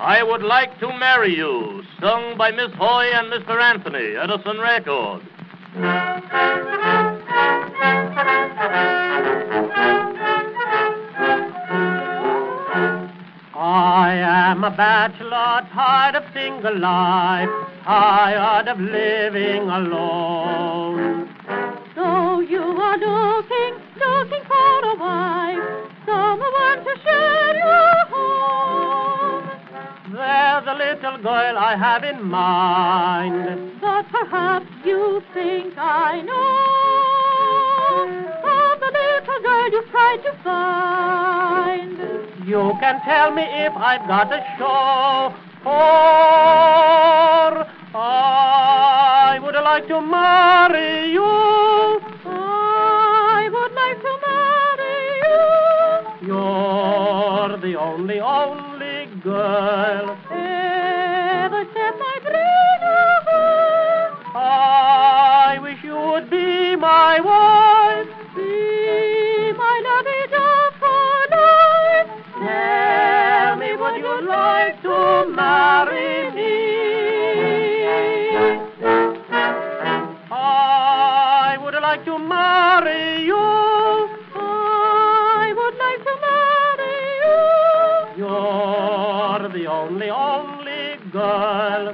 I would like to marry you, sung by Miss Hoy and Mr. Anthony, Edison Records. I am a bachelor, tired of single life, tired of living alone. So you are looking, A little girl I have in mind. But perhaps you think I know of the little girl you tried to find. You can tell me if I've got a show, for I would like to marry you. I would like to marry you. You're the only, only girl like to marry you. I would like to marry you. You're the only, only girl